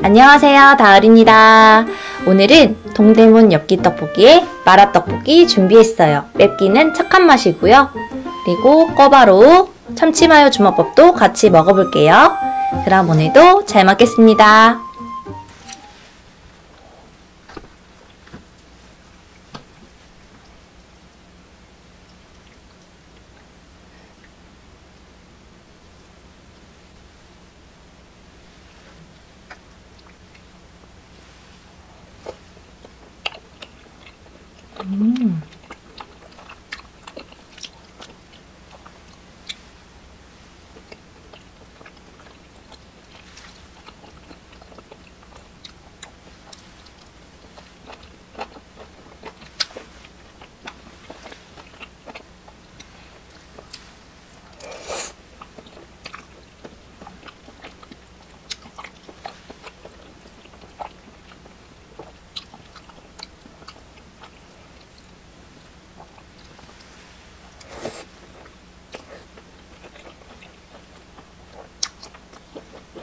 안녕하세요. 다을입니다. 오늘은 동대문 엽기 떡볶이에 마라 떡볶이 준비했어요. 맵기는 착한 맛이고요. 그리고 꿔바로우, 참치마요 주먹밥도 같이 먹어볼게요. 그럼 오늘도 잘 먹겠습니다. Mm.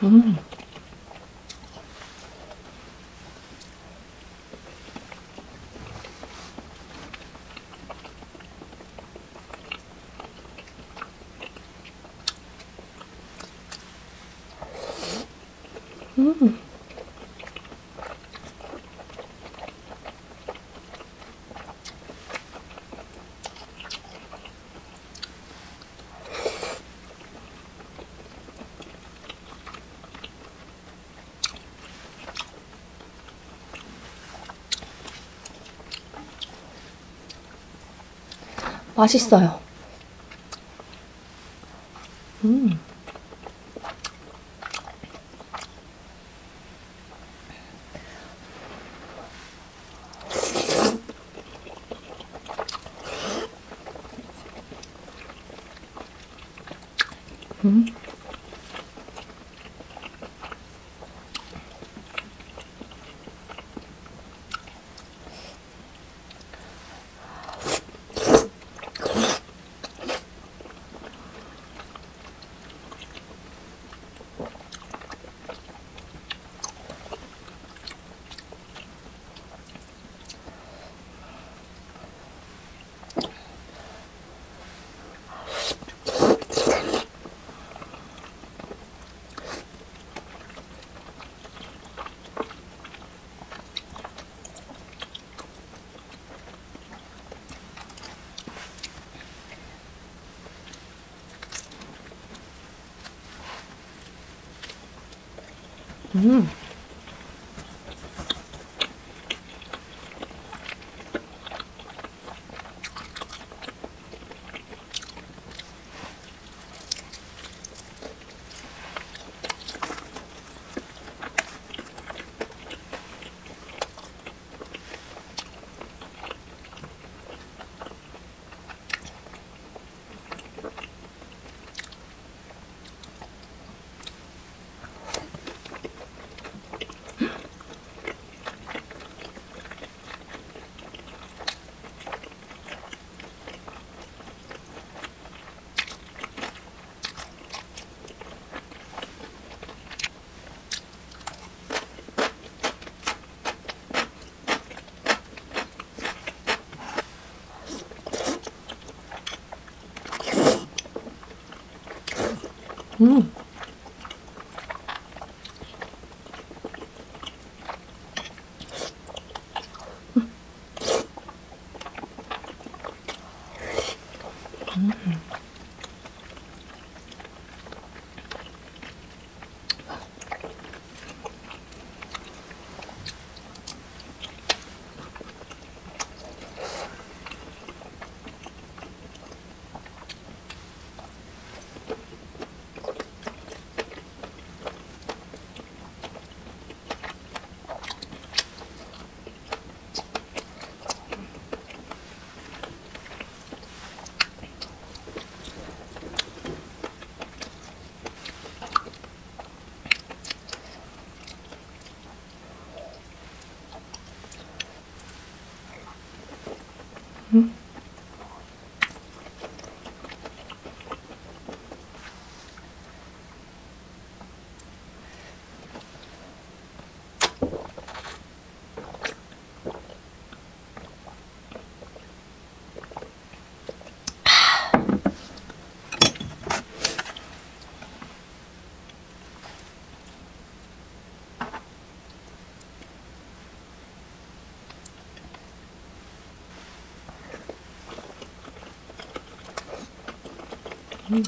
음. 음. 맛있어요. 음. 음. Mm. うん。 음.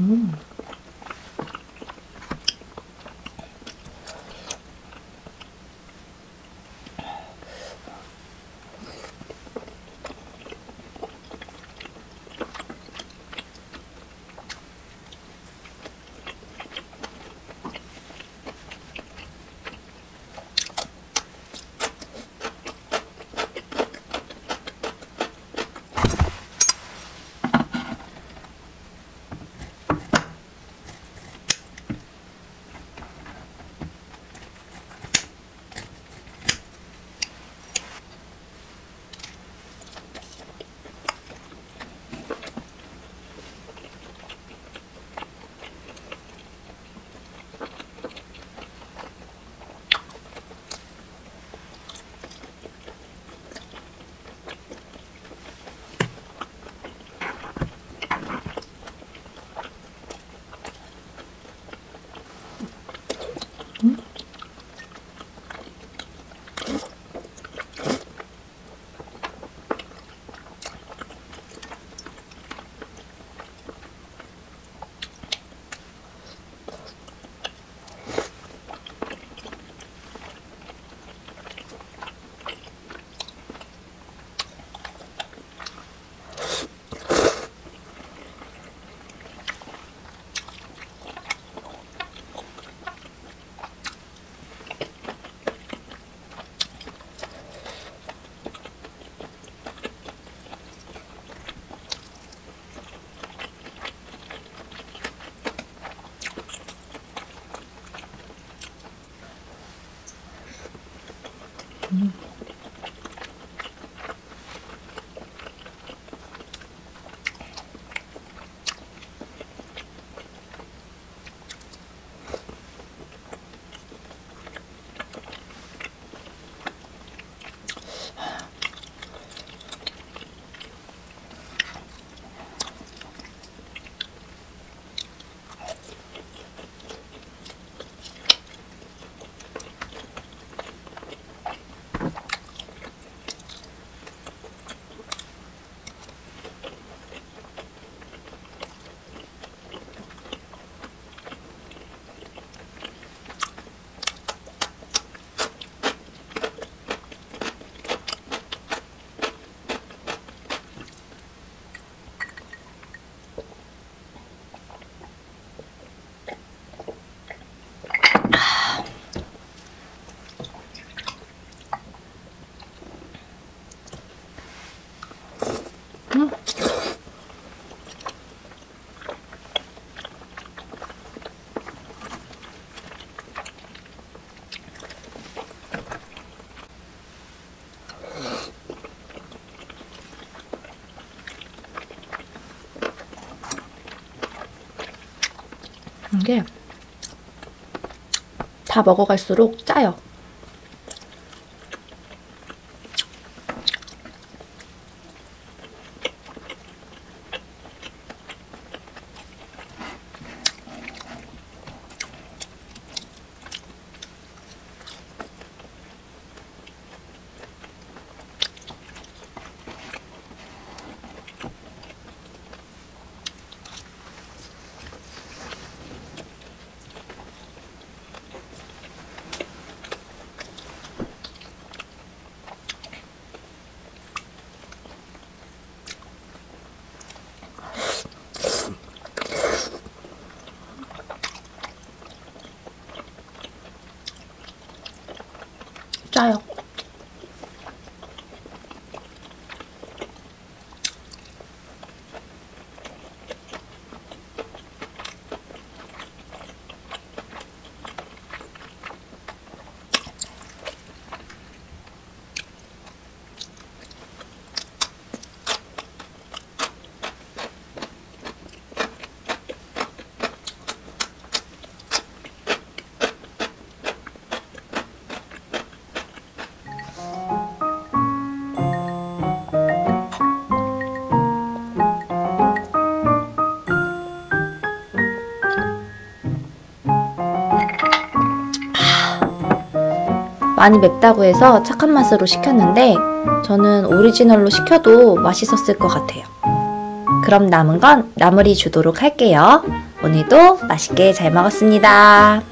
음. 게 다 먹어갈수록 짜요. 짜요. 많이 맵다고 해서 착한 맛으로 시켰는데 저는 오리지널로 시켜도 맛있었을 것 같아요. 그럼 남은 건 나물이 주도록 할게요. 오늘도 맛있게 잘 먹었습니다.